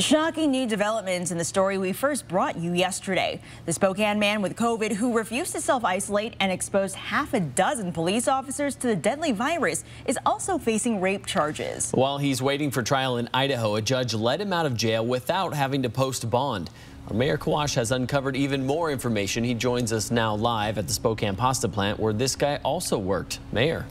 Shocking new developments in the story we first brought you yesterday. The Spokane man with COVID who refused to self-isolate and exposed half a dozen police officers to the deadly virus is also facing rape charges. While he's waiting for trial in Idaho, a judge let him out of jail without having to post bond. Maher Kawash has uncovered even more information. He joins us now live at the Spokane pasta plant where this guy also worked. Mayor.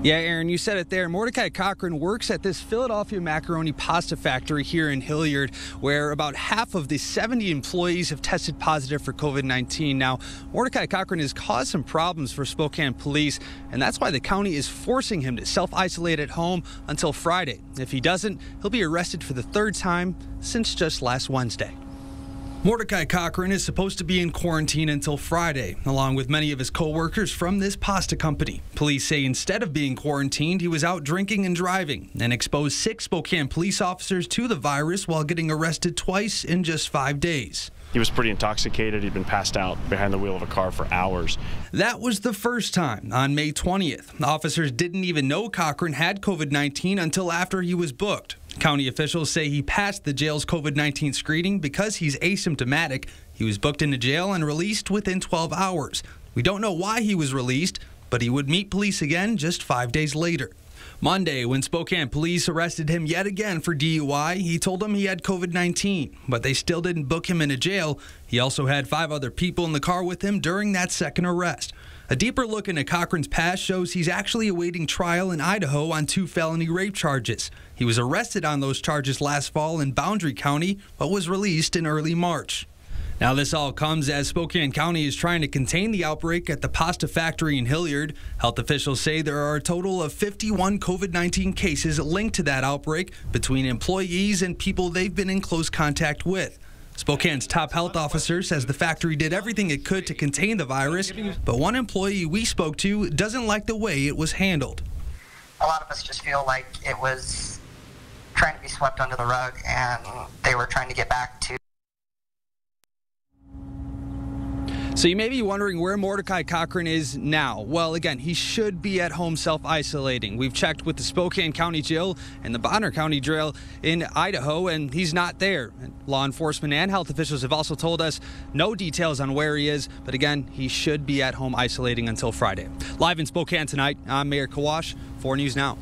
Yeah, Aaron, you said it there. Mordecai Cochran works at this Philadelphia macaroni pasta factory here in Hillyard, where about half of the 70 employees have tested positive for COVID 19. Now, Mordecai Cochran has caused some problems for Spokane police, and that's why the county is forcing him to self isolate at home until Friday. If he doesn't, he'll be arrested for the third time since just last Wednesday. Mordecai Cochran is supposed to be in quarantine until Friday, along with many of his co-workers from this pasta company. Police say instead of being quarantined, he was out drinking and driving and exposed six Spokane police officers to the virus while getting arrested twice in just five days. He was pretty intoxicated. He'd been passed out behind the wheel of a car for hours. That was the first time on May 20th. Officers didn't even know Cochran had COVID 19 until after he was booked. County officials say he passed the jail's COVID 19 screening because he's asymptomatic. He was booked into jail and released within 12 hours. We don't know why he was released, but he would meet police again just five days later. Monday, when Spokane police arrested him yet again for DUI, he told them he had COVID 19, but they still didn't book him into jail. He also had five other people in the car with him during that second arrest. A deeper look into Cochran's past shows he's actually awaiting trial in Idaho on two felony rape charges. He was arrested on those charges last fall in Boundary County, but was released in early March. Now, this all comes as Spokane County is trying to contain the outbreak at the pasta factory in Hillyard. Health officials say there are a total of 51 COVID 19 cases linked to that outbreak between employees and people they've been in close contact with. Spokane's top health officer says the factory did everything it could to contain the virus, but one employee we spoke to doesn't like the way it was handled. A lot of us just feel like it was trying to be swept under the rug and they were trying to get back to So you may be wondering where Mordecai Cochran is now. Well, again, he should be at home self-isolating. We've checked with the Spokane County Jail and the Bonner County Jail in Idaho, and he's not there. Law enforcement and health officials have also told us no details on where he is, but again, he should be at home isolating until Friday. Live in Spokane tonight, I'm Maher Kawash, for News Now.